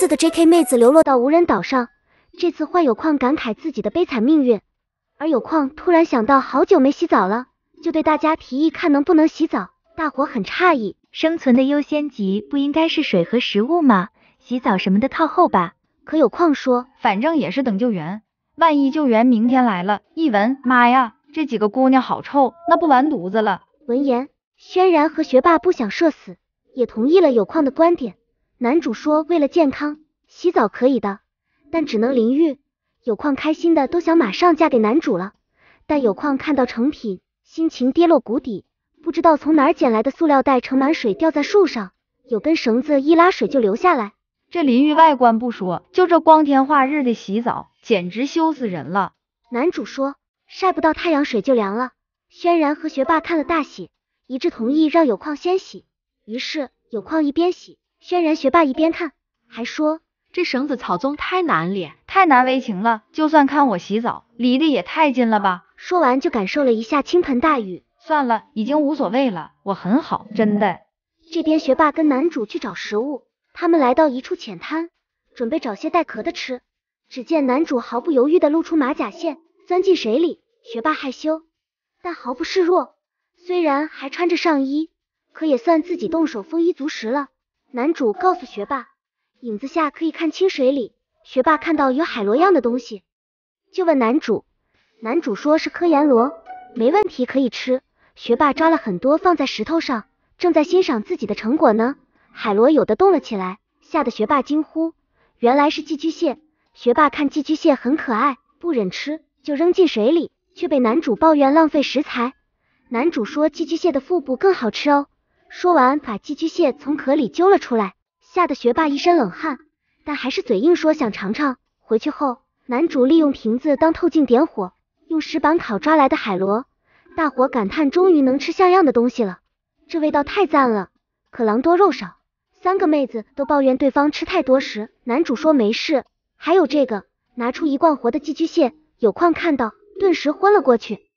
四个 JK 妹子流落到无人岛上，这次换有矿感慨自己的悲惨命运，而有矿突然想到好久没洗澡了，就对大家提议看能不能洗澡。大伙很诧异，生存的优先级不应该是水和食物吗？洗澡什么的靠后吧。可有矿说，反正也是等救援，万一救援明天来了，一闻，妈呀，这几个姑娘好臭，那不完犊子了。闻言，轩然和学霸不想社死，也同意了有矿的观点。男主说，为了健康，洗澡可以的，但只能淋浴。有矿开心的都想马上嫁给男主了，但有矿看到成品，心情跌落谷底。不知道从哪儿捡来的塑料袋盛满水掉在树上，有根绳子一拉水就流下来。这淋浴外观不说，就这光天化日的洗澡，简直羞死人了。男主说，晒不到太阳水就凉了。轩然和学霸看了大喜，一致同意让有矿先洗。于是有矿一边洗，轩然学霸一边看，还说这绳子草宗太难咧，太难为情了。就算看我洗澡，离得也太近了吧。说完就感受了一下倾盆大雨。算了，已经无所谓了，我很好，真的。这边学霸跟男主去找食物，他们来到一处浅滩，准备找些带壳的吃。只见男主毫不犹豫的露出马甲线，钻进水里。学霸害羞，但毫不示弱。虽然还穿着上衣，可也算自己动手丰衣足食了。男主告诉学霸，影子下可以看清水里。学霸看到有海螺样的东西，就问男主，男主说是科研螺，没问题，可以吃。学霸抓了很多放在石头上，正在欣赏自己的成果呢。海螺有的动了起来，吓得学霸惊呼，原来是寄居蟹。学霸看寄居蟹很可爱，不忍吃，就扔进水里，却被男主抱怨浪费食材。男主说寄居蟹的腹部更好吃哦。说完，把寄居蟹从壳里揪了出来，吓得学霸一身冷汗，但还是嘴硬说想尝尝。回去后，男主利用瓶子当透镜点火，用石板烤抓来的海螺。大伙感叹，终于能吃像样的东西了，这味道太赞了。可狼多肉少，三个妹子都抱怨对方吃太多时，男主说没事，还有这个，拿出一罐活的寄居蟹。有矿看到，顿时昏了过去。